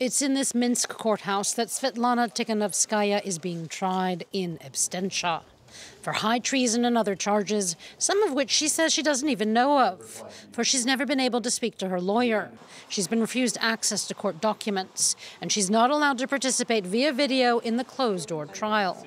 It's in this Minsk courthouse that Svetlana Tikhanovskaya is being tried in absentia for high treason and other charges, some of which she says she doesn't even know of, for she's never been able to speak to her lawyer. She's been refused access to court documents, and she's not allowed to participate via video in the closed door trial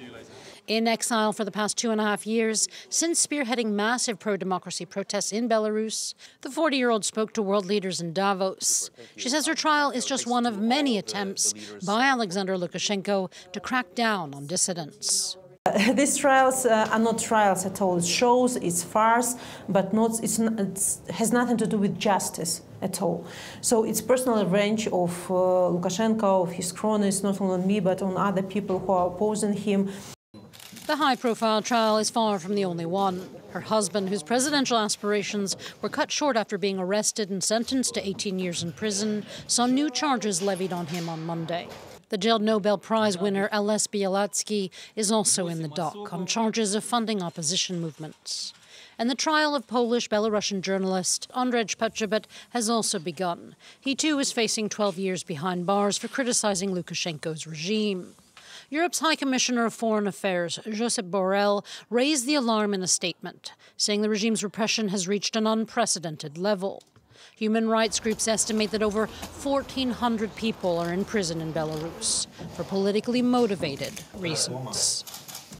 in exile for the past two and a half years since spearheading massive pro democracy protests in Belarus. The 40 year old spoke to world leaders in Davos. She says her trial is just one of many attempts by Alexander Lukashenko to crack down on dissidents. These trials uh, are not trials at all. It shows, it's farce, but not, it's, it has nothing to do with justice at all. So it's personal revenge of uh, Lukashenko, of his cronies, not only on me, but on other people who are opposing him. The high profile trial is far from the only one. Her husband, whose presidential aspirations were cut short after being arrested and sentenced to 18 years in prison, saw new charges levied on him on Monday. The jailed Nobel Prize winner Ales Bialiatski is also in the dock on charges of funding opposition movements. And the trial of Polish Belarusian journalist Andrzej Poczobut has also begun. He too is facing 12 years behind bars for criticizing Lukashenko's regime. Europe's High Commissioner of Foreign Affairs, Josep Borrell, raised the alarm in a statement, saying the regime's repression has reached an unprecedented level. Human rights groups estimate that over 1,400 people are in prison in Belarus for politically motivated reasons.